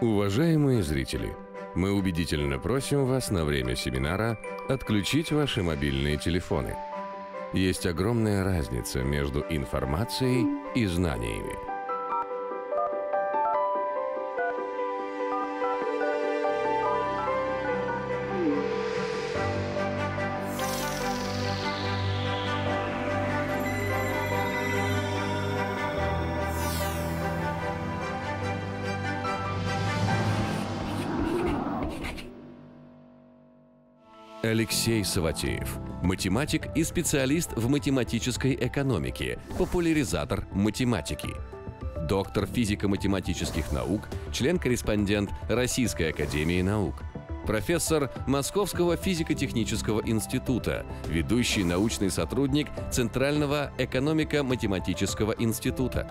Уважаемые зрители, мы убедительно просим вас на время семинара отключить ваши мобильные телефоны. Есть огромная разница между информацией и знаниями. Алексей Саватеев, математик и специалист в математической экономике, популяризатор математики. Доктор физико-математических наук, член-корреспондент Российской академии наук. Профессор Московского физико-технического института, ведущий научный сотрудник Центрального экономико-математического института.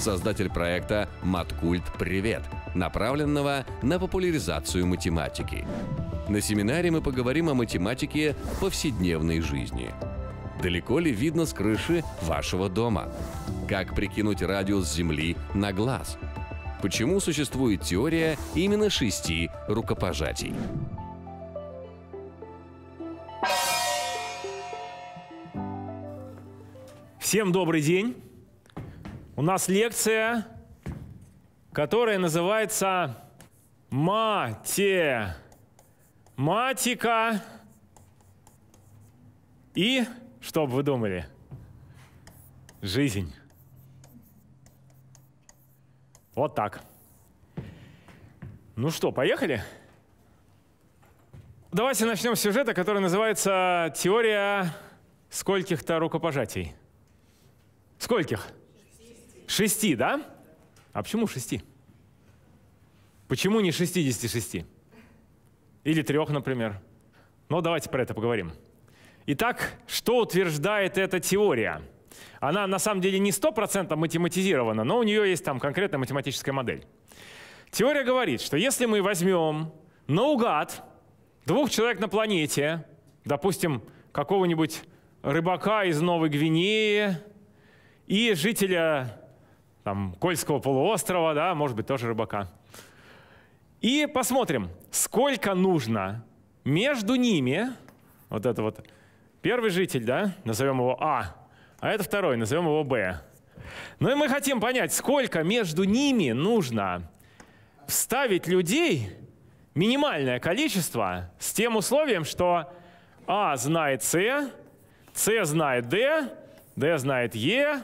Создатель проекта «Маткульт. Привет», направленного на популяризацию математики. На семинаре мы поговорим о математике повседневной жизни. Далеко ли видно с крыши вашего дома? Как прикинуть радиус Земли на глаз? Почему существует теория именно шести рукопожатий? Всем добрый день. У нас лекция, которая называется «Мате матика и, что бы вы думали, жизнь. Вот так. Ну что, поехали? Давайте начнем с сюжета, который называется «Теория скольких-то рукопожатий». Скольких? Шести. Шести, да? А почему шести? Почему не 66? Или трех, например. Но давайте про это поговорим. Итак, что утверждает эта теория? Она на самом деле не 100% математизирована, но у нее есть там конкретная математическая модель. Теория говорит, что если мы возьмем наугад двух человек на планете, допустим, какого-нибудь рыбака из Новой Гвинеи и жителя там, Кольского полуострова, да, может быть, тоже рыбака – и посмотрим, сколько нужно между ними, вот это вот первый житель, да, назовем его А, а это второй, назовем его Б. Ну и мы хотим понять, сколько между ними нужно вставить людей, минимальное количество, с тем условием, что А знает С, С знает Д, Д знает Е,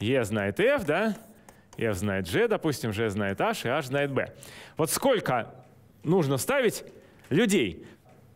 Е знает F, да, F знает G, допустим, G знает H, и H знает B. Вот сколько нужно ставить людей?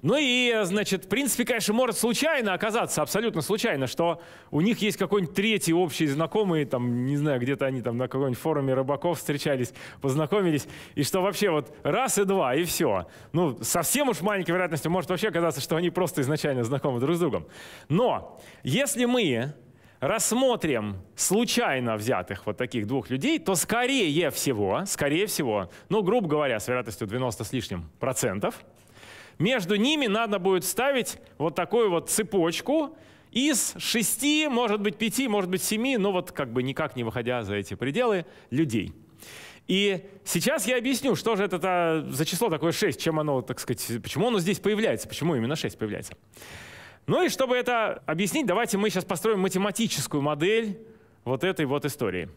Ну и, значит, в принципе, конечно, может случайно оказаться, абсолютно случайно, что у них есть какой-нибудь третий общий знакомый, там, не знаю, где-то они там на каком-нибудь форуме рыбаков встречались, познакомились, и что вообще вот раз и два, и все. Ну, совсем уж маленькой вероятностью может вообще оказаться, что они просто изначально знакомы друг с другом. Но если мы рассмотрим случайно взятых вот таких двух людей, то скорее всего, скорее всего, ну, грубо говоря, с вероятностью 90 с лишним процентов, между ними надо будет ставить вот такую вот цепочку из шести, может быть, пяти, может быть, семи, но вот как бы никак не выходя за эти пределы, людей. И сейчас я объясню, что же это за число такое 6, чем оно, так сказать, почему оно здесь появляется, почему именно 6 появляется. Ну и чтобы это объяснить, давайте мы сейчас построим математическую модель вот этой вот истории.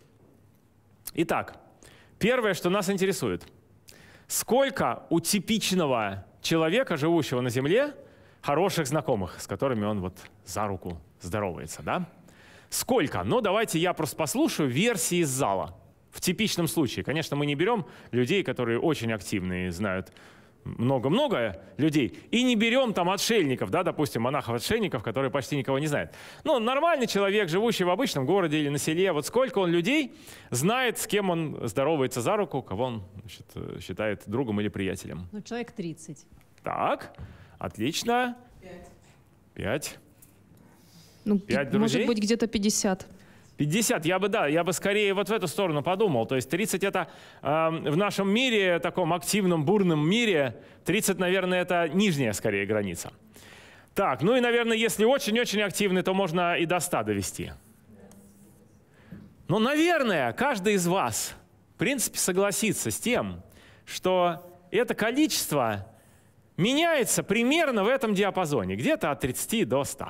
Итак, первое, что нас интересует. Сколько у типичного человека, живущего на Земле, хороших знакомых, с которыми он вот за руку здоровается, да? Сколько? Ну, давайте я просто послушаю версии из зала. В типичном случае. Конечно, мы не берем людей, которые очень активные, знают много-много людей, и не берем там отшельников, да, допустим, монахов-отшельников, которые почти никого не знают. Ну, нормальный человек, живущий в обычном городе или на селе, вот сколько он людей знает, с кем он здоровается за руку, кого он значит, считает другом или приятелем? Ну, человек 30. Так, отлично. Пять. Пять. Ну, Пять друзей? может быть, где-то 50. 50, я бы, да, я бы скорее вот в эту сторону подумал. То есть 30 это э, в нашем мире, таком активном, бурном мире, 30, наверное, это нижняя скорее граница. Так, ну и, наверное, если очень-очень активный, то можно и до 100 довести. Но, наверное, каждый из вас, в принципе, согласится с тем, что это количество меняется примерно в этом диапазоне, где-то от 30 до 100.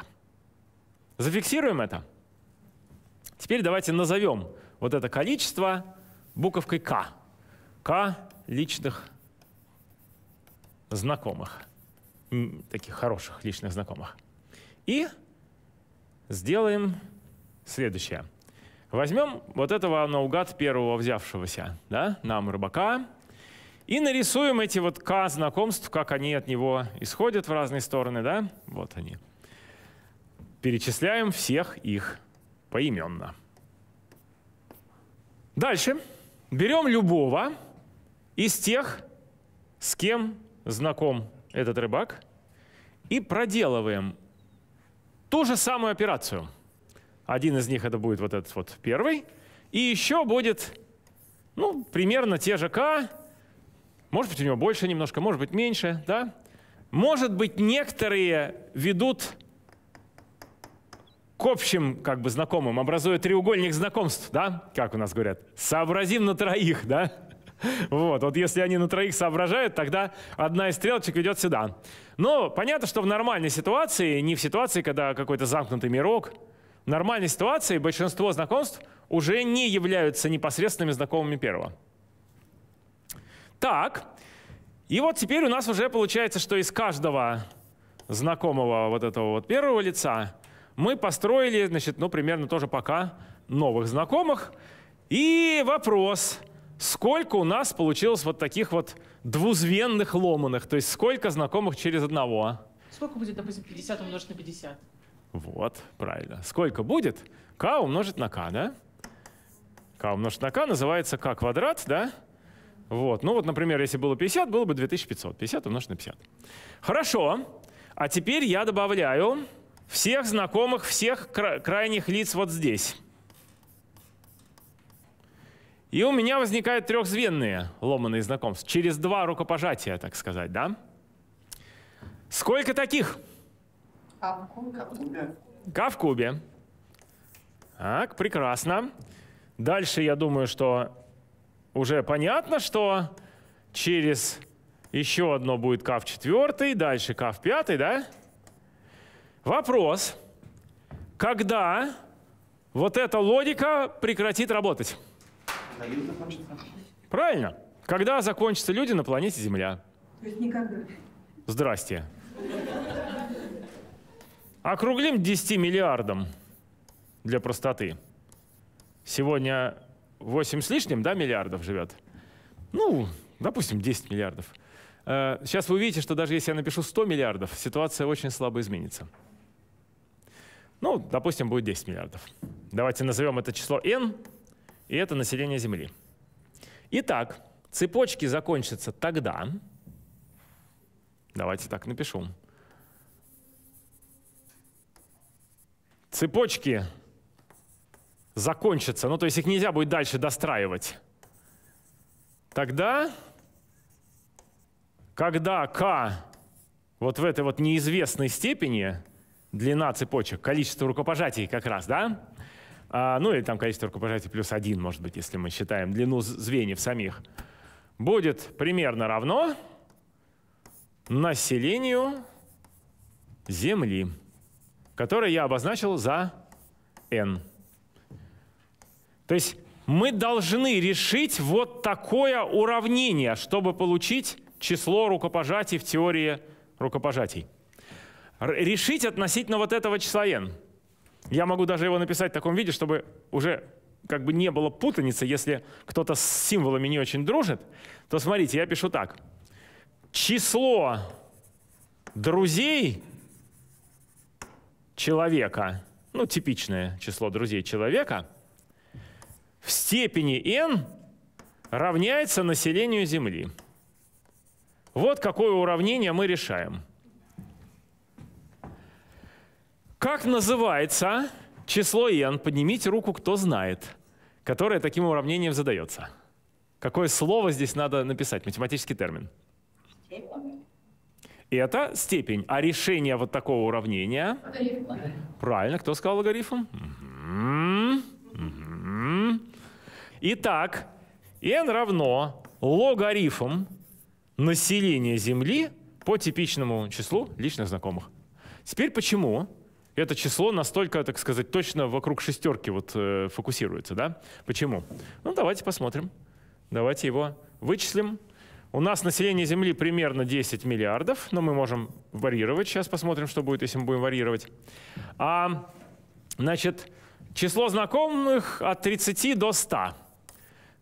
Зафиксируем это. Теперь давайте назовем вот это количество буковкой К. К личных знакомых, таких хороших личных знакомых. И сделаем следующее. Возьмем вот этого наугад первого взявшегося, да, нам рыбака, и нарисуем эти вот К знакомств, как они от него исходят в разные стороны, да, вот они. Перечисляем всех их поименно. Дальше берем любого из тех, с кем знаком этот рыбак, и проделываем ту же самую операцию. Один из них это будет вот этот вот первый, и еще будет, ну, примерно те же К, может быть, у него больше немножко, может быть, меньше, да? Может быть, некоторые ведут к общим как бы знакомым, образуя треугольник знакомств, да, как у нас говорят, сообразим на троих, да, вот, вот если они на троих соображают, тогда одна из стрелочек ведет сюда. Но понятно, что в нормальной ситуации, не в ситуации, когда какой-то замкнутый мирок, в нормальной ситуации большинство знакомств уже не являются непосредственными знакомыми первого. Так, и вот теперь у нас уже получается, что из каждого знакомого вот этого вот первого лица мы построили, значит, ну, примерно тоже пока новых знакомых. И вопрос, сколько у нас получилось вот таких вот двузвенных ломаных, то есть сколько знакомых через одного? Сколько будет, допустим, 50 умножить на 50? Вот, правильно. Сколько будет? k умножить на k, да? k умножить на k называется k квадрат, да? Вот. Ну вот, например, если было 50, было бы 2500. 50 умножить на 50. Хорошо. А теперь я добавляю всех знакомых, всех крайних лиц вот здесь. И у меня возникают трехзвенные ломаные знакомства. Через два рукопожатия, так сказать, да? Сколько таких? К в кубе. К в кубе. Так, прекрасно. Дальше я думаю, что уже понятно, что через еще одно будет К в четвертый, дальше К в пятый, да? Вопрос, когда вот эта логика прекратит работать? Правильно. Когда закончатся люди на планете Земля? То есть никогда. Здрасте. Округлим 10 миллиардам для простоты. Сегодня 8 с лишним да, миллиардов живет. Ну, допустим, 10 миллиардов. Сейчас э, вы увидите, что даже если я напишу 100 миллиардов, ситуация очень слабо изменится. Ну, допустим, будет 10 миллиардов. Давайте назовем это число n, и это население Земли. Итак, цепочки закончатся тогда, давайте так напишу, цепочки закончатся, ну то есть их нельзя будет дальше достраивать, тогда, когда k вот в этой вот неизвестной степени длина цепочек, количество рукопожатий как раз, да? А, ну или там количество рукопожатий плюс один, может быть, если мы считаем длину звеньев самих, будет примерно равно населению Земли, которое я обозначил за n. То есть мы должны решить вот такое уравнение, чтобы получить число рукопожатий в теории рукопожатий решить относительно вот этого числа n. Я могу даже его написать в таком виде, чтобы уже как бы не было путаницы, если кто-то с символами не очень дружит, то смотрите, я пишу так. Число друзей человека, ну, типичное число друзей человека, в степени n равняется населению Земли. Вот какое уравнение мы решаем. Как называется число n? Поднимите руку, кто знает, которое таким уравнением задается. Какое слово здесь надо написать, математический термин? Это степень. А решение вот такого уравнения? Логарифм. Правильно, кто сказал логарифм? Угу. Угу. Итак, n равно логарифм населения Земли по типичному числу личных знакомых. Теперь почему это число настолько, так сказать, точно вокруг шестерки вот, э, фокусируется, да? Почему? Ну, давайте посмотрим. Давайте его вычислим. У нас население Земли примерно 10 миллиардов, но мы можем варьировать. Сейчас посмотрим, что будет, если мы будем варьировать. А, значит, число знакомых от 30 до 100.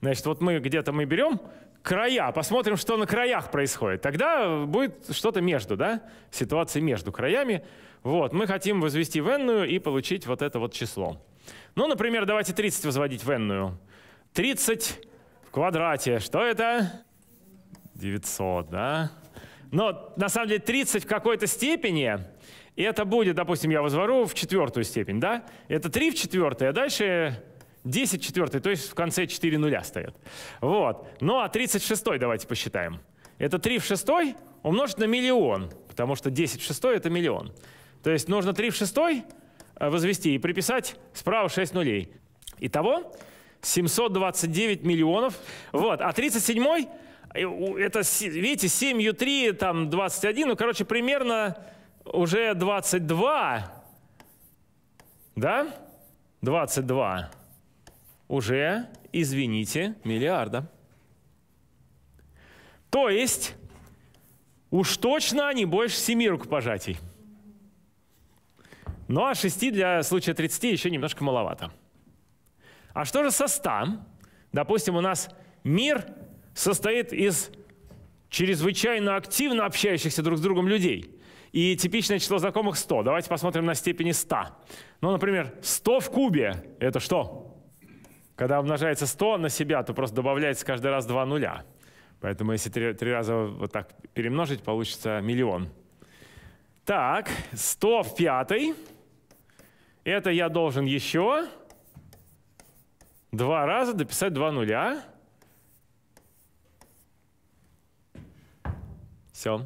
Значит, вот мы где-то мы берем края, посмотрим, что на краях происходит. Тогда будет что-то между, да? Ситуация между краями. Вот, мы хотим возвести в n и получить вот это вот число. Ну, например, давайте 30 возводить в n. 30 в квадрате. Что это? 900, да? Но на самом деле 30 в какой-то степени, и это будет, допустим, я возвожу в четвертую степень, да? Это 3 в четвертой, а дальше 10 в четвертой, то есть в конце 4 нуля стоят. Вот. Ну а 36 давайте посчитаем. Это 3 в шестой умножить на миллион, потому что 10 в шестой это миллион. То есть нужно 3 в шестой э, возвести и приписать справа 6 нулей. Итого 729 миллионов. Вот. А 37 это, видите, 7 3 там 21, ну, короче, примерно уже 22, да? 22 уже, извините, миллиарда. То есть, уж точно не больше 7 рукопожатий. Ну а 6 для случая 30 еще немножко маловато. А что же со 100? Допустим, у нас мир состоит из чрезвычайно активно общающихся друг с другом людей. И типичное число знакомых 100. Давайте посмотрим на степени 100. Ну, например, 100 в кубе – это что? Когда умножается 100 на себя, то просто добавляется каждый раз 2 нуля. Поэтому если три, три раза вот так перемножить, получится миллион. Так, 100 в пятой. Это я должен еще два раза дописать два нуля. Все.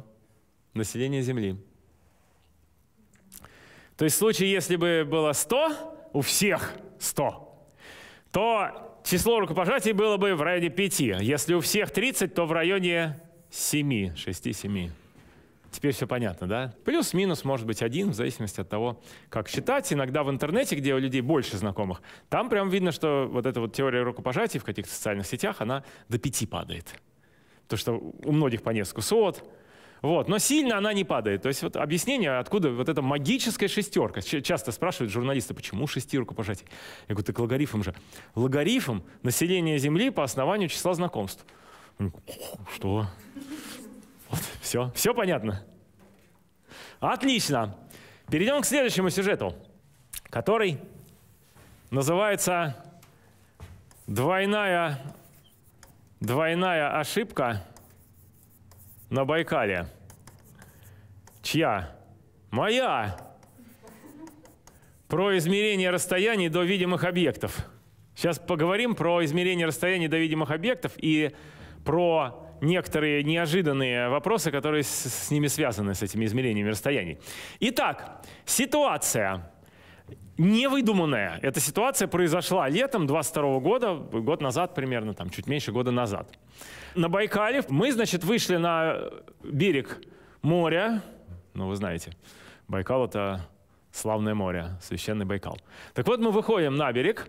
Население Земли. То есть в случае, если бы было 100, у всех 100, то число рукопожатий было бы в районе 5. Если у всех 30, то в районе 7, 6-7. Теперь все понятно, да? Плюс-минус может быть один, в зависимости от того, как считать. Иногда в интернете, где у людей больше знакомых, там прям видно, что вот эта вот теория рукопожатий в каких-то социальных сетях, она до пяти падает. То, что у многих по несколько сот, вот. Но сильно она не падает. То есть вот объяснение, откуда вот эта магическая шестерка. Часто спрашивают журналисты, почему шести рукопожатий? Я говорю, так логарифм же. Логарифм населения Земли по основанию числа знакомств. Что? Вот, все, все понятно. Отлично. Перейдем к следующему сюжету, который называется «Двойная, двойная ошибка на Байкале. Чья? Моя. Про измерение расстояний до видимых объектов. Сейчас поговорим про измерение расстояний до видимых объектов и про некоторые неожиданные вопросы, которые с, с ними связаны, с этими измерениями расстояний. Итак, ситуация невыдуманная. Эта ситуация произошла летом 22 года, год назад примерно, там, чуть меньше года назад. На Байкале мы, значит, вышли на берег моря. Ну, вы знаете, Байкал — это славное море, священный Байкал. Так вот, мы выходим на берег,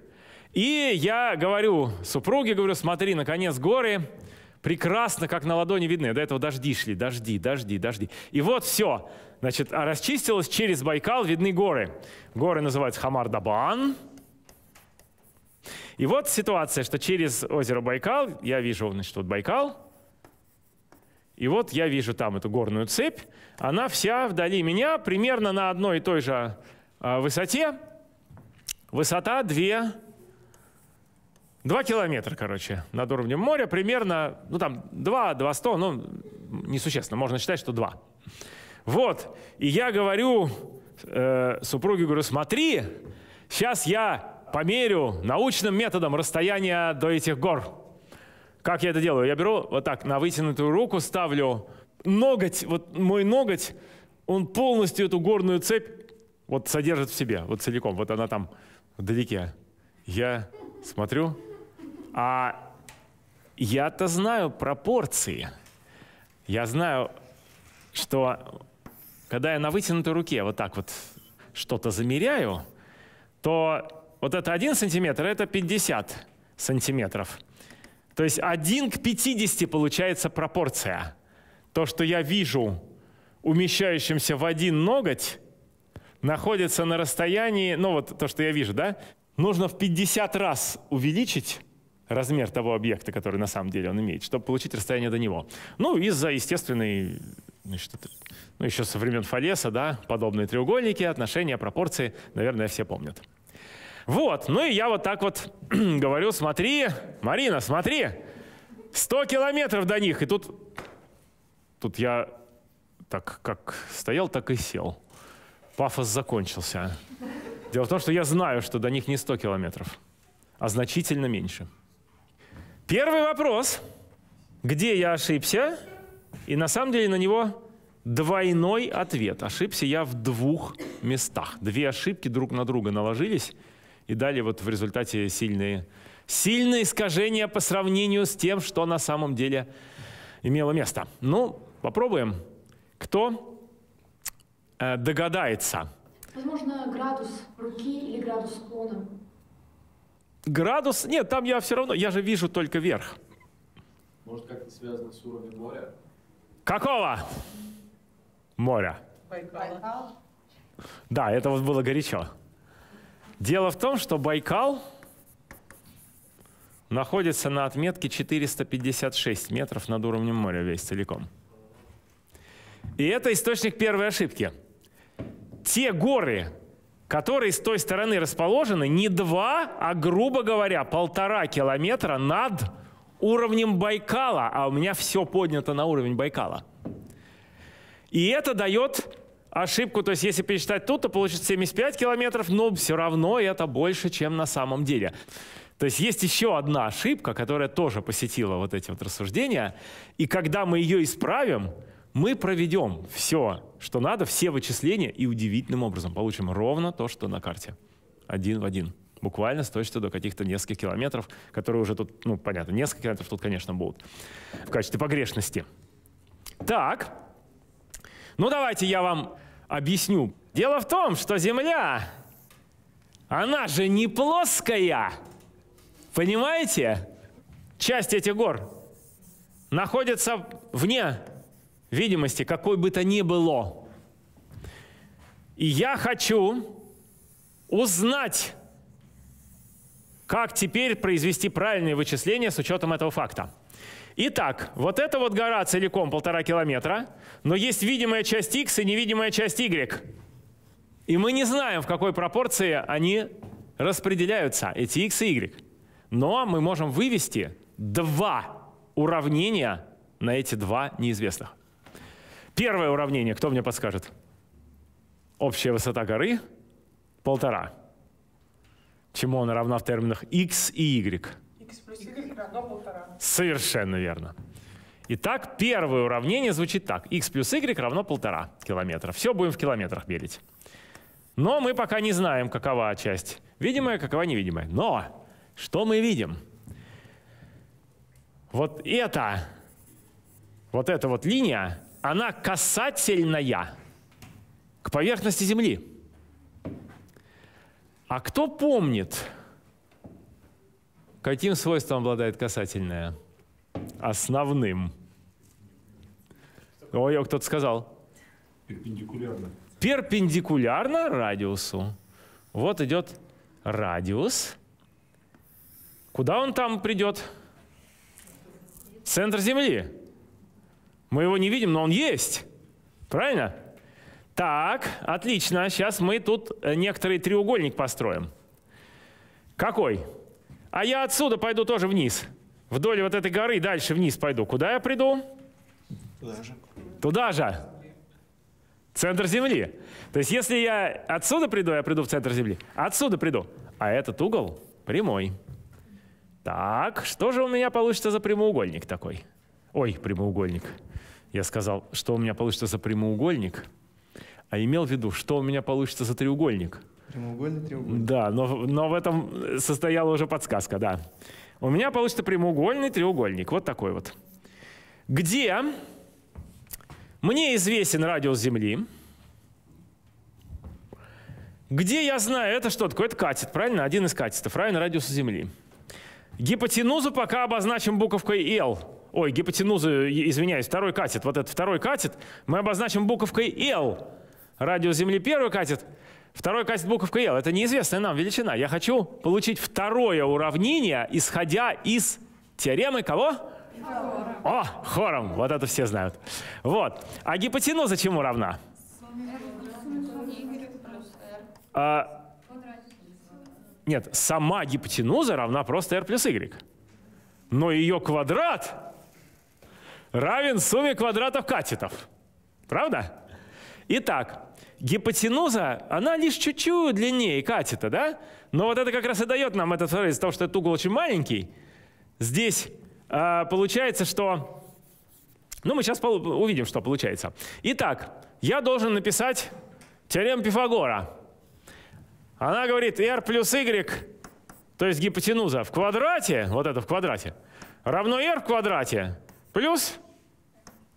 и я говорю супруге, говорю, смотри, наконец горы, прекрасно, как на ладони видны. До этого дожди шли, дожди, дожди, дожди. И вот все, значит, расчистилось через Байкал, видны горы. Горы называются Хамар-Дабан. И вот ситуация, что через озеро Байкал, я вижу, значит, вот Байкал, и вот я вижу там эту горную цепь, она вся вдали меня, примерно на одной и той же а, высоте. Высота 2 Два километра, короче, над уровнем моря, примерно, ну там, два, два сто, ну, несущественно, можно считать, что два. Вот, и я говорю э, супруге, говорю, смотри, сейчас я померю научным методом расстояние до этих гор. Как я это делаю? Я беру вот так, на вытянутую руку ставлю ноготь, вот мой ноготь, он полностью эту горную цепь вот содержит в себе, вот целиком, вот она там вдалеке. Я смотрю, а я-то знаю пропорции. Я знаю, что когда я на вытянутой руке вот так вот что-то замеряю, то вот это 1 сантиметр, это 50 сантиметров. То есть 1 к 50 получается пропорция. То, что я вижу умещающимся в один ноготь, находится на расстоянии, ну вот то, что я вижу, да, нужно в 50 раз увеличить размер того объекта, который на самом деле он имеет, чтобы получить расстояние до него. Ну, из-за естественной, значит, ну, еще со времен Фалеса, да, подобные треугольники, отношения, пропорции, наверное, все помнят. Вот, ну и я вот так вот говорю, смотри, Марина, смотри, 100 километров до них, и тут, тут я так как стоял, так и сел. Пафос закончился. Дело в том, что я знаю, что до них не 100 километров, а значительно меньше. Первый вопрос. Где я ошибся? И на самом деле на него двойной ответ. Ошибся я в двух местах. Две ошибки друг на друга наложились и дали вот в результате сильные, сильные искажения по сравнению с тем, что на самом деле имело место. Ну, попробуем. Кто э, догадается? Возможно, градус руки или градус склона. Градус? Нет, там я все равно, я же вижу только верх. Может, как-то связано с уровнем моря? Какого? Моря. Байкал. Да, это вот было горячо. Дело в том, что Байкал находится на отметке 456 метров над уровнем моря весь целиком. И это источник первой ошибки. Те горы, которые с той стороны расположены, не два, а, грубо говоря, полтора километра над уровнем Байкала, а у меня все поднято на уровень Байкала. И это дает ошибку, то есть если пересчитать тут, то получится 75 километров, но все равно это больше, чем на самом деле. То есть есть еще одна ошибка, которая тоже посетила вот эти вот рассуждения, и когда мы ее исправим, мы проведем все, что надо, все вычисления, и удивительным образом получим ровно то, что на карте. Один в один. Буквально с точностью до каких-то нескольких километров, которые уже тут, ну, понятно, несколько километров тут, конечно, будут в качестве погрешности. Так, ну давайте я вам объясню. Дело в том, что Земля, она же не плоская. Понимаете? Часть этих гор находится вне видимости, какой бы то ни было. И я хочу узнать, как теперь произвести правильные вычисления с учетом этого факта. Итак, вот эта вот гора целиком полтора километра, но есть видимая часть x и невидимая часть y. И мы не знаем, в какой пропорции они распределяются, эти x и y. Но мы можем вывести два уравнения на эти два неизвестных. Первое уравнение, кто мне подскажет? Общая высота горы – полтора. Чему она равна в терминах x и y? X плюс Y равно полтора. Совершенно верно. Итак, первое уравнение звучит так. x плюс y равно полтора километра. Все будем в километрах мерить. Но мы пока не знаем, какова часть видимая, какова невидимая. Но что мы видим? Вот это, вот эта вот линия, она касательная к поверхности Земли. А кто помнит, каким свойством обладает касательная? Основным. Ой, кто-то сказал. Перпендикулярно. Перпендикулярно радиусу. Вот идет радиус. Куда он там придет? Центр Земли. Мы его не видим, но он есть. Правильно? Так, отлично. Сейчас мы тут э, некоторый треугольник построим. Какой? А я отсюда пойду тоже вниз. Вдоль вот этой горы дальше вниз пойду. Куда я приду? Туда же. Туда же. Центр Земли. То есть если я отсюда приду, я приду в центр Земли. Отсюда приду. А этот угол прямой. Так, что же у меня получится за прямоугольник такой? Ой, прямоугольник. Я сказал, что у меня получится за прямоугольник, а имел в виду, что у меня получится за треугольник. Прямоугольный треугольник. Да, но, но в этом состояла уже подсказка, да. у меня получится прямоугольный треугольник. Вот такой вот. Где мне известен радиус Земли, где я знаю, это что такое? Это катет, правильно? Один из катетов, правильно? Радиуса Земли. Гипотенузу пока обозначим буковкой L. Ой, гипотенузу, извиняюсь, второй катет. Вот этот второй катет мы обозначим буковкой L. Радиус Земли первый катет, второй катет буковкой L. Это неизвестная нам величина. Я хочу получить второе уравнение, исходя из теоремы кого? О, хором. Вот это все знают. Вот. А гипотенуза чему равна? А, нет, сама гипотенуза равна просто r плюс y. Но ее квадрат равен сумме квадратов катетов. Правда? Итак, гипотенуза, она лишь чуть-чуть длиннее катета, да? Но вот это как раз и дает нам этот из того, что этот угол очень маленький. Здесь э, получается, что... Ну, мы сейчас увидим, что получается. Итак, я должен написать теорему Пифагора. Она говорит, r плюс y, то есть гипотенуза в квадрате, вот это в квадрате, равно r в квадрате плюс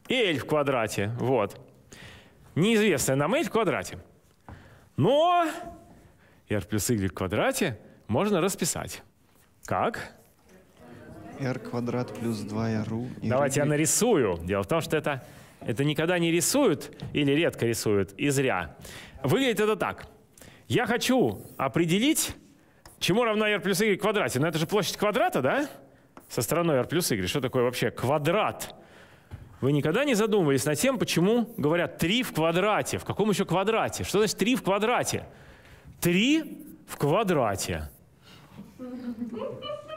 l в квадрате. Вот. Неизвестная нам l в квадрате. Но r плюс y в квадрате можно расписать. Как? r квадрат плюс 2 r Давайте я нарисую. Дело в том, что это, это никогда не рисуют или редко рисуют и зря. Выглядит это так. Я хочу определить, чему равна r плюс y в квадрате. Но это же площадь квадрата, да? Со стороной r плюс y. Что такое вообще квадрат? Вы никогда не задумывались над тем, почему говорят 3 в квадрате? В каком еще квадрате? Что значит 3 в квадрате? 3 в квадрате.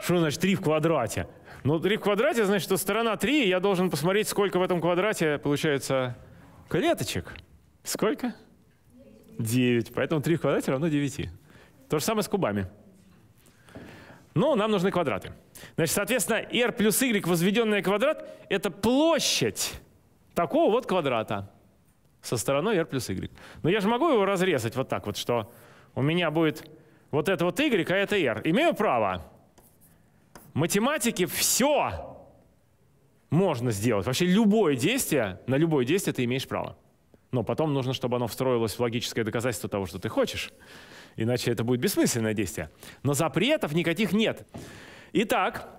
Что значит 3 в квадрате? Ну, 3 в квадрате, значит, что сторона 3, я должен посмотреть, сколько в этом квадрате получается клеточек. Сколько? 9. Поэтому 3 в квадрате равно 9. То же самое с кубами. Но нам нужны квадраты. Значит, соответственно, r плюс y, возведенный квадрат, это площадь такого вот квадрата со стороной r плюс y. Но я же могу его разрезать вот так вот, что у меня будет вот это вот y, а это r. Имею право. Математики все можно сделать. Вообще любое действие, на любое действие ты имеешь право. Но потом нужно, чтобы оно встроилось в логическое доказательство того, что ты хочешь. Иначе это будет бессмысленное действие. Но запретов никаких нет. Итак,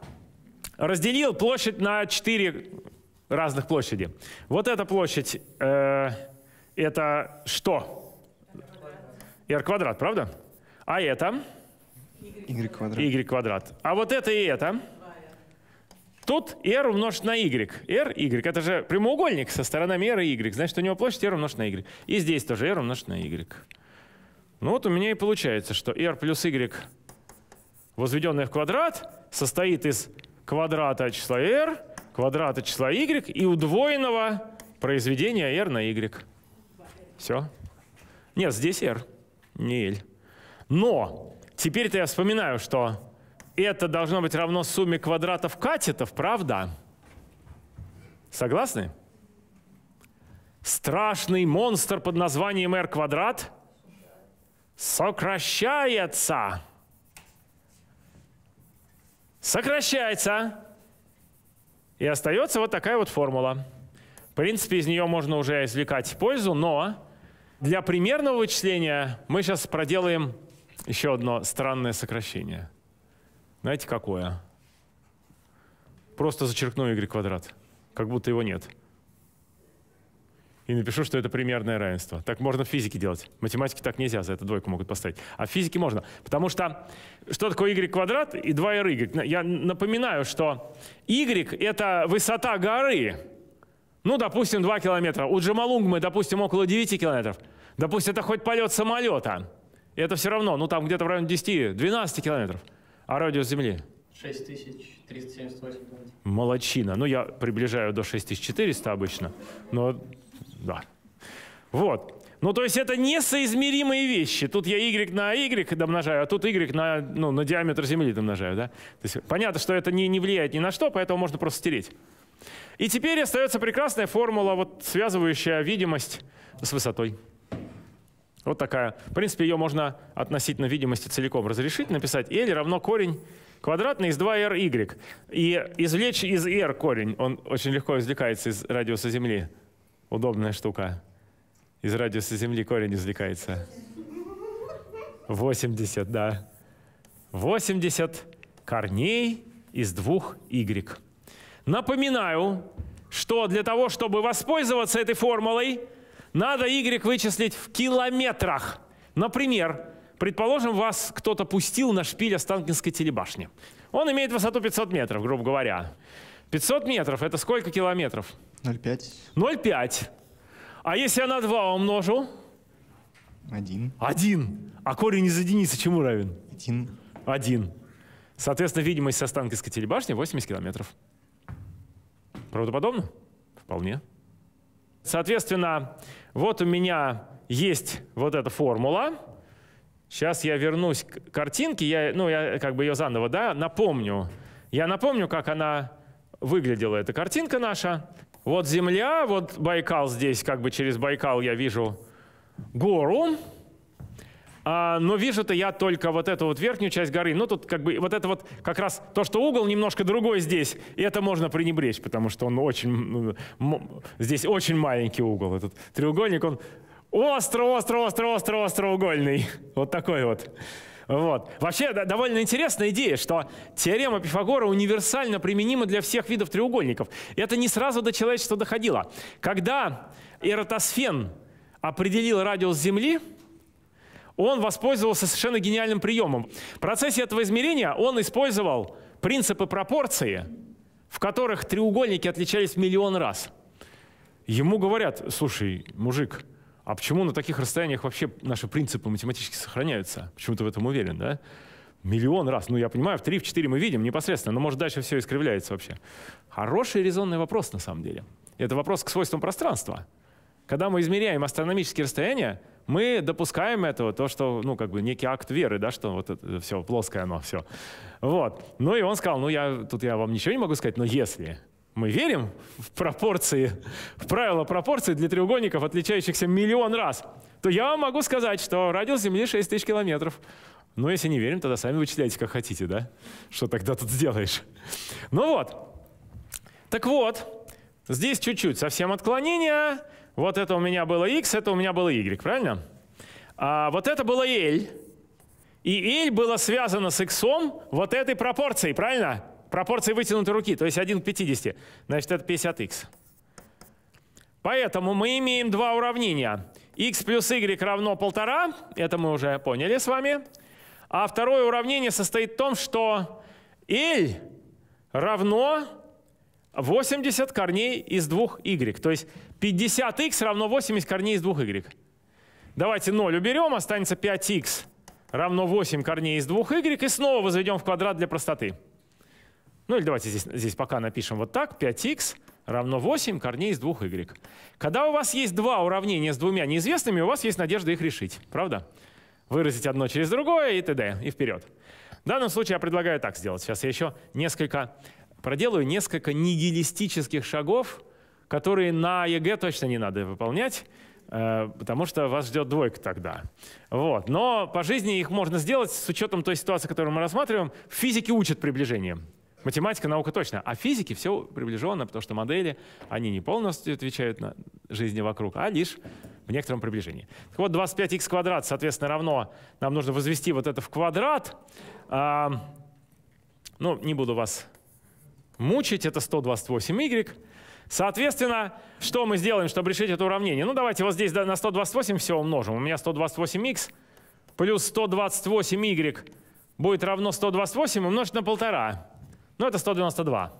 разделил площадь на четыре разных площади. Вот эта площадь э, это что? r квадрат, правда? А это? y квадрат. y квадрат. А вот это и это? Тут r умножить на y. r, y. Это же прямоугольник со сторонами r и y. Значит, у него площадь r умножить на y. И здесь тоже r умножить на y. Ну вот у меня и получается, что r плюс y, возведенное в квадрат, состоит из квадрата числа r, квадрата числа y и удвоенного произведения r на y. Все. Нет, здесь r, не l. Но теперь-то я вспоминаю, что это должно быть равно сумме квадратов катетов, правда? Согласны? Страшный монстр под названием r квадрат сокращается. Сокращается. И остается вот такая вот формула. В принципе, из нее можно уже извлекать пользу, но для примерного вычисления мы сейчас проделаем еще одно странное сокращение – знаете, какое? Просто зачеркну y квадрат, как будто его нет. И напишу, что это примерное равенство. Так можно в физике делать. В математике так нельзя, за это двойку могут поставить. А в физике можно. Потому что что такое y квадрат и 2ry? Я напоминаю, что y — это высота горы. Ну, допустим, 2 километра. У Джамалунгмы, допустим, около 9 километров. Допустим, это хоть полет самолета. И это все равно, ну, там где-то в районе 10-12 километров. А радиус Земли? 6378 Молодчина. Ну, я приближаю до 6400 обычно. Но, да. Вот. Ну, то есть это несоизмеримые вещи. Тут я y на y домножаю, а тут y на, ну, на диаметр Земли домножаю. Да? То есть понятно, что это не, не влияет ни на что, поэтому можно просто стереть. И теперь остается прекрасная формула, вот, связывающая видимость с высотой. Вот такая. В принципе, ее можно относительно видимости целиком разрешить, написать L равно корень квадратный из 2ry. И извлечь из r корень, он очень легко извлекается из радиуса Земли. Удобная штука. Из радиуса Земли корень извлекается. 80, да. 80 корней из двух y. Напоминаю, что для того, чтобы воспользоваться этой формулой, надо y вычислить в километрах. Например, предположим, вас кто-то пустил на шпиль Останкинской телебашни. Он имеет высоту 500 метров, грубо говоря. 500 метров – это сколько километров? 0,5. 0,5. А если я на 2 умножу? Один. Один. А корень из единицы чему равен? Один. Один. Соответственно, видимость со Останкинской телебашни 80 километров. Правдоподобно? Вполне. Соответственно, вот у меня есть вот эта формула. Сейчас я вернусь к картинке, я, ну, я как бы ее заново да, напомню. Я напомню, как она выглядела, эта картинка наша. Вот Земля, вот Байкал здесь, как бы через Байкал я вижу гору. А, но вижу-то я только вот эту вот верхнюю часть горы. Ну, тут как бы вот это вот как раз то, что угол немножко другой здесь, и это можно пренебречь, потому что он очень, ну, здесь очень маленький угол. Этот треугольник, он остро, остро, остро, остро, остроугольный. Вот такой вот. Вот. Вообще да, довольно интересная идея, что теорема Пифагора универсально применима для всех видов треугольников. Это не сразу до человечества доходило. Когда Эратосфен определил радиус Земли, он воспользовался совершенно гениальным приемом. В процессе этого измерения он использовал принципы пропорции, в которых треугольники отличались миллион раз. Ему говорят, слушай, мужик, а почему на таких расстояниях вообще наши принципы математически сохраняются? Почему ты в этом уверен, да? Миллион раз. Ну, я понимаю, в 3, в 4 мы видим непосредственно, но, может, дальше все искривляется вообще. Хороший резонный вопрос, на самом деле. Это вопрос к свойствам пространства. Когда мы измеряем астрономические расстояния, мы допускаем этого, то, что, ну, как бы некий акт веры, да, что вот это все плоское оно, все. Вот. Ну, и он сказал, ну, я, тут я вам ничего не могу сказать, но если мы верим в пропорции, в правила пропорций для треугольников, отличающихся миллион раз, то я вам могу сказать, что радиус Земли 6 тысяч километров. Но если не верим, тогда сами вычисляйте, как хотите, да? Что тогда тут сделаешь? Ну вот. Так вот, здесь чуть-чуть совсем отклонение. Вот это у меня было x, это у меня было y, правильно? А вот это было L. И L было связано с x вот этой пропорцией, правильно? Пропорцией вытянутой руки, то есть 1 к 50. Значит, это 50x. Поэтому мы имеем два уравнения. x плюс y равно 1,5, это мы уже поняли с вами. А второе уравнение состоит в том, что L равно 80 корней из двух y. То есть 50x равно 80 корней из двух y. Давайте 0 уберем, останется 5x равно 8 корней из двух y. И снова возведем в квадрат для простоты. Ну или давайте здесь, здесь пока напишем вот так. 5x равно 8 корней из двух y. Когда у вас есть два уравнения с двумя неизвестными, у вас есть надежда их решить. Правда? Выразить одно через другое и т.д. И вперед. В данном случае я предлагаю так сделать. Сейчас я еще несколько проделаю несколько нигилистических шагов, которые на ЕГЭ точно не надо выполнять, э, потому что вас ждет двойка тогда. Вот. Но по жизни их можно сделать с учетом той ситуации, которую мы рассматриваем. В физике учат приближение. Математика, наука точно. А в физике все приближенно, потому что модели, они не полностью отвечают на жизни вокруг, а лишь в некотором приближении. Так вот, 25х квадрат, соответственно, равно, нам нужно возвести вот это в квадрат. А, ну, не буду вас мучить, это 128y. Соответственно, что мы сделаем, чтобы решить это уравнение? Ну, давайте вот здесь на 128 все умножим. У меня 128x плюс 128y будет равно 128 умножить на полтора. Ну, это 192.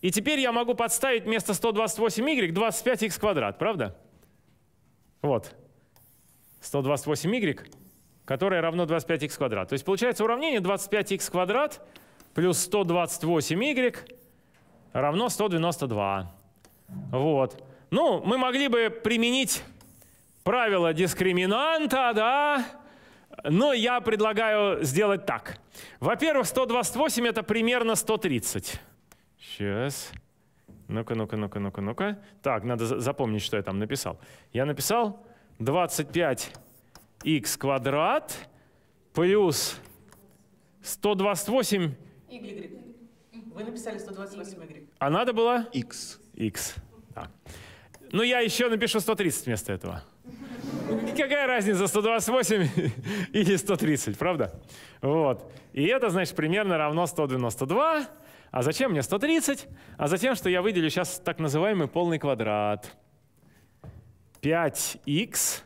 И теперь я могу подставить вместо 128y 25x квадрат, правда? Вот. 128y, которое равно 25x квадрат. То есть получается уравнение 25x квадрат плюс 128y равно 192. Вот. Ну, мы могли бы применить правило дискриминанта, да, но я предлагаю сделать так. Во-первых, 128 это примерно 130. Сейчас. Ну-ка, ну-ка, ну-ка, ну-ка, ну-ка. Так, надо запомнить, что я там написал. Я написал 25х квадрат плюс 128 Y. Вы написали 128 Y. А надо было? X. X. Да. Ну, я еще напишу 130 вместо этого. Какая разница, 128 или 130, правда? Вот. И это, значит, примерно равно 192. А зачем мне 130? А затем, что я выделю сейчас так называемый полный квадрат. 5х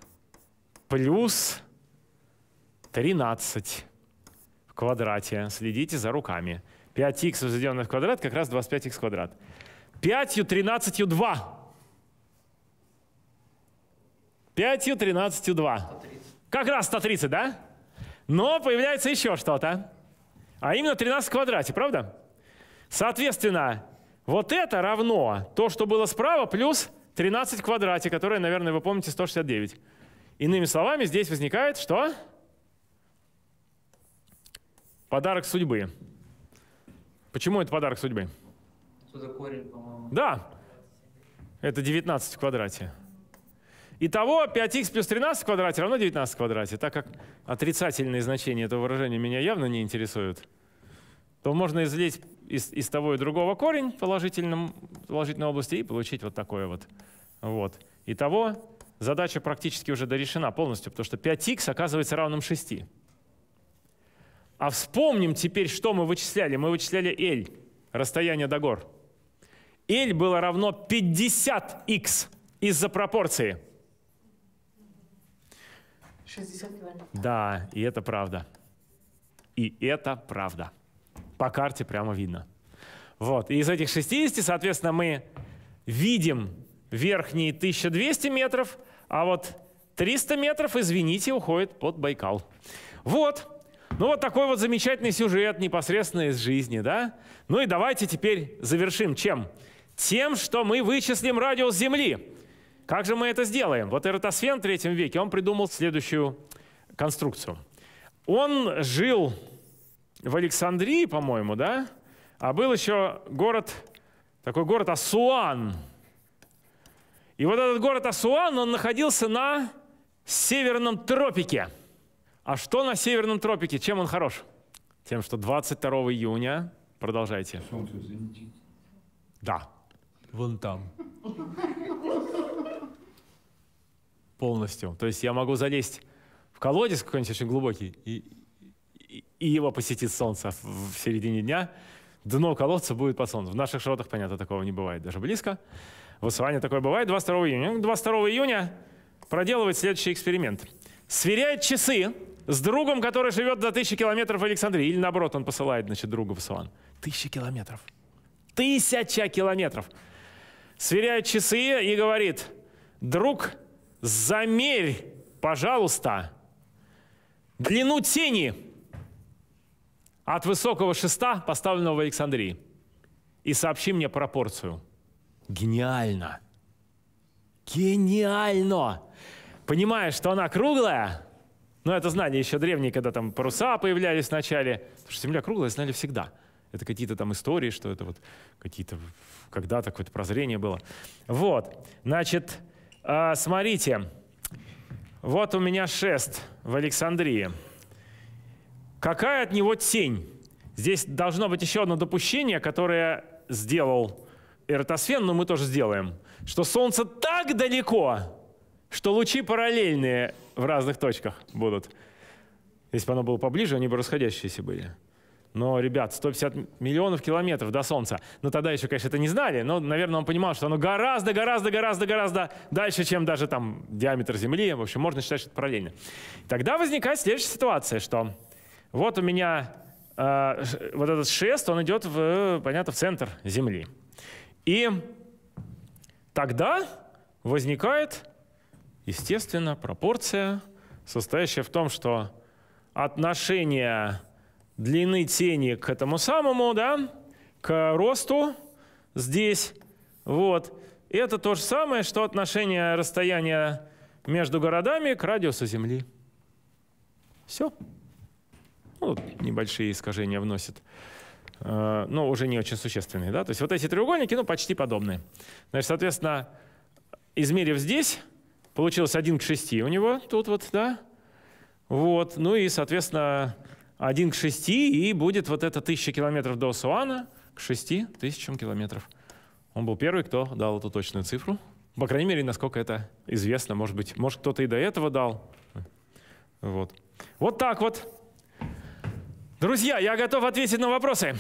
плюс 13 в квадрате. Следите за руками. 5х возведенное в квадрат как раз 25х квадрат. 5 13 2. 5 13 2. Как раз 130, да? Но появляется еще что-то. А именно 13 в квадрате, правда? Соответственно, вот это равно то, что было справа, плюс 13 в квадрате, которое, наверное, вы помните, 169. Иными словами, здесь возникает что? Подарок судьбы. Почему это подарок судьбы? Отсюда корень, по-моему. Да, это 19 в квадрате. Итого 5х плюс 13 в квадрате равно 19 в квадрате. Так как отрицательные значения этого выражения меня явно не интересуют, то можно извлечь из, из того и другого корень положительном, положительной области и получить вот такое вот. вот. Итого задача практически уже дорешена полностью, потому что 5х оказывается равным 6. А вспомним теперь, что мы вычисляли. Мы вычисляли L, расстояние до гор. L было равно 50х из-за пропорции. 60 километров. Да, и это правда. И это правда. По карте прямо видно. Вот. И из этих 60, соответственно, мы видим верхние 1200 метров, а вот 300 метров, извините, уходит под Байкал. Вот. Ну вот такой вот замечательный сюжет непосредственно из жизни, да? Ну и давайте теперь завершим чем? Тем, что мы вычислим радиус Земли. Как же мы это сделаем? Вот Эратосфен в третьем веке, он придумал следующую конструкцию. Он жил в Александрии, по-моему, да? А был еще город, такой город Асуан. И вот этот город Асуан, он находился на северном тропике. А что на северном тропике? Чем он хорош? Тем, что 22 июня, продолжайте. Солнце зенитит. Да. Вон там. Полностью. То есть я могу залезть в колодец какой-нибудь очень глубокий, и, и, и его посетит солнце в, середине дня. Дно колодца будет под солнцем. В наших широтах, понятно, такого не бывает даже близко. В Исване такое бывает 22 июня. 22 июня проделывает следующий эксперимент. Сверяет часы с другом, который живет до тысячи километров в Александрии. Или наоборот, он посылает, значит, друга в Исван. Тысяча километров. Тысяча километров. Сверяет часы и говорит, друг, замерь, пожалуйста, длину тени от высокого шеста, поставленного в Александрии, и сообщи мне пропорцию. Гениально. Гениально. Понимаешь, что она круглая, но это знание еще древние, когда там паруса появлялись в начале. Потому что Земля круглая, знали всегда. Это какие-то там истории, что это вот какие-то когда-то какое-то прозрение было. Вот, значит, э, смотрите, вот у меня шест в Александрии. Какая от него тень? Здесь должно быть еще одно допущение, которое сделал Эратосфен, но мы тоже сделаем, что Солнце так далеко, что лучи параллельные в разных точках будут. Если бы оно было поближе, они бы расходящиеся были. Но, ребят, 150 миллионов километров до Солнца. Ну, тогда еще, конечно, это не знали, но, наверное, он понимал, что оно гораздо, гораздо, гораздо, гораздо дальше, чем даже там диаметр Земли. В общем, можно считать, что это параллельно. Тогда возникает следующая ситуация, что вот у меня э, вот этот шест, он идет, в, понятно, в центр Земли. И тогда возникает, естественно, пропорция, состоящая в том, что отношение длины тени к этому самому, да, к росту здесь, вот. И это то же самое, что отношение расстояния между городами к радиусу Земли. Все. Ну, небольшие искажения вносят. Э, но уже не очень существенные. Да? То есть вот эти треугольники, ну, почти подобные. Значит, соответственно, измерив здесь, получилось 1 к 6 у него тут вот, да? Вот. Ну и, соответственно, 1 к 6, и будет вот это 1000 километров до Асуана к 6 тысячам километров. Он был первый, кто дал эту точную цифру. По крайней мере, насколько это известно. Может быть, может кто-то и до этого дал. Вот. Вот так вот. Друзья, я готов ответить на вопросы.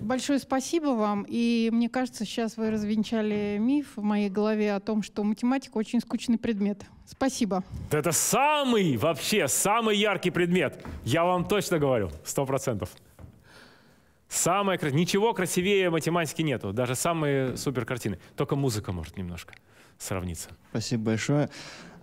Большое спасибо вам. И мне кажется, сейчас вы развенчали миф в моей голове о том, что математика очень скучный предмет. Спасибо. Это самый, вообще, самый яркий предмет. Я вам точно говорю, сто процентов. Самое, ничего красивее математики нету, даже самые супер картины. Только музыка может немножко сравниться. Спасибо большое.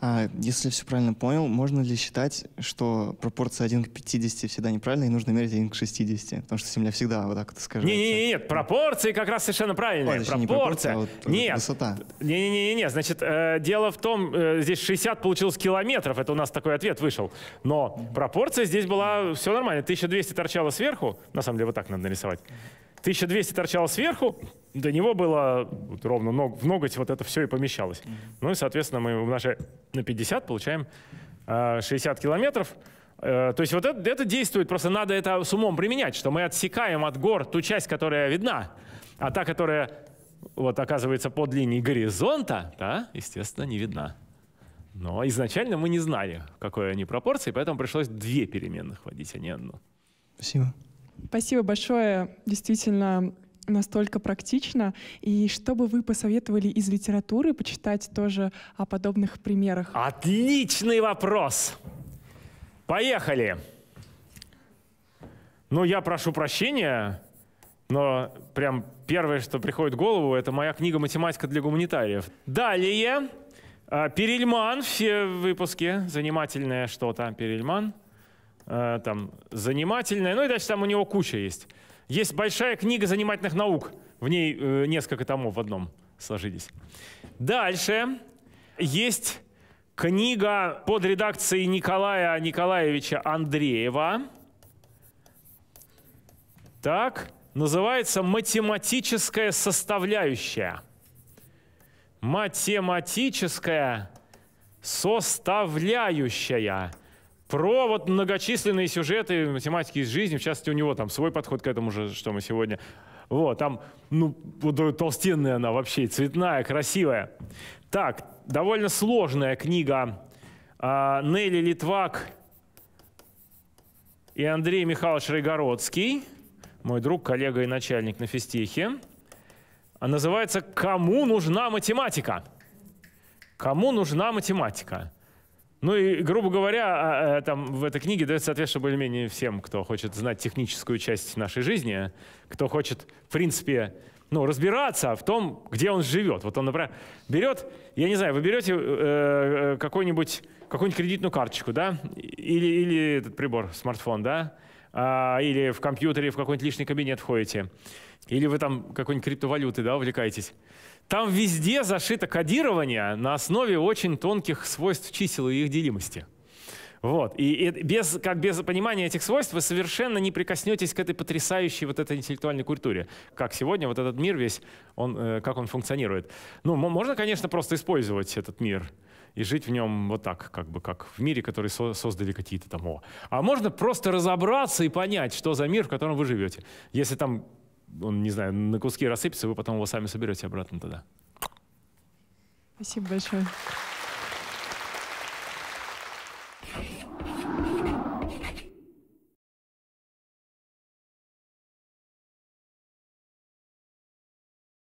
А, если все правильно понял, можно ли считать, что пропорция 1 к 50 всегда неправильная и нужно мерить 1 к 60? Потому что Земля всегда вот так вот скажется. Нет, нет, нет, пропорции как раз совершенно правильные. Ой, пропорция. Не пропорция, а вот нет. высота. Не, не, не, не, значит, э, дело в том, э, здесь 60 получилось километров, это у нас такой ответ вышел. Но пропорция здесь была все нормально. 1200 торчало сверху, на самом деле вот так надо нарисовать. 1200 торчало сверху, до него было вот ровно ног, в ноготь вот это все и помещалось. Ну и, соответственно, мы умножаем на 50, получаем э, 60 километров. Э, то есть вот это, это действует, просто надо это с умом применять, что мы отсекаем от гор ту часть, которая видна, а та, которая вот оказывается под линией горизонта, да, естественно, не видна. Но изначально мы не знали, какой они пропорции, поэтому пришлось две переменных вводить, а не одну. Спасибо. Спасибо большое. Действительно, настолько практично. И что бы вы посоветовали из литературы почитать тоже о подобных примерах? Отличный вопрос! Поехали! Ну, я прошу прощения, но прям первое, что приходит в голову, это моя книга «Математика для гуманитариев». Далее, а, Перельман, все выпуски, занимательное что-то, Перельман. Э, там, занимательная, ну и дальше там у него куча есть. Есть большая книга занимательных наук, в ней э, несколько томов в одном сложились. Дальше есть книга под редакцией Николая Николаевича Андреева. Так, называется «Математическая составляющая». Математическая составляющая – про вот многочисленные сюжеты математики из жизни, в частности, у него там свой подход к этому же, что мы сегодня... Вот, там, ну, толстенная она вообще, цветная, красивая. Так, довольно сложная книга а, Нелли Литвак и Андрей Михайлович Райгородский, мой друг, коллега и начальник на физтехе. А называется «Кому нужна математика?» Кому нужна математика? Ну и, грубо говоря, а, а, там в этой книге дается ответ, что более-менее всем, кто хочет знать техническую часть нашей жизни, кто хочет, в принципе, ну, разбираться в том, где он живет. Вот он, например, берет, я не знаю, вы берете э, э какой-нибудь, какую-нибудь кредитную карточку, да, или, или этот прибор, смартфон, да, а, или в компьютере в какой-нибудь личный кабинет входите, или вы там какой-нибудь криптовалюты, да, увлекаетесь. Там везде зашито кодирование на основе очень тонких свойств чисел и их делимости. Вот. И, и без, как без понимания этих свойств вы совершенно не прикоснетесь к этой потрясающей вот этой интеллектуальной культуре. Как сегодня вот этот мир весь, он, э, как он функционирует. Ну, можно, конечно, просто использовать этот мир и жить в нем вот так, как бы как в мире, который со создали какие-то там. О. А можно просто разобраться и понять, что за мир, в котором вы живете. Если там он, не знаю, на куски рассыпется, вы потом его сами соберете обратно тогда. Спасибо большое.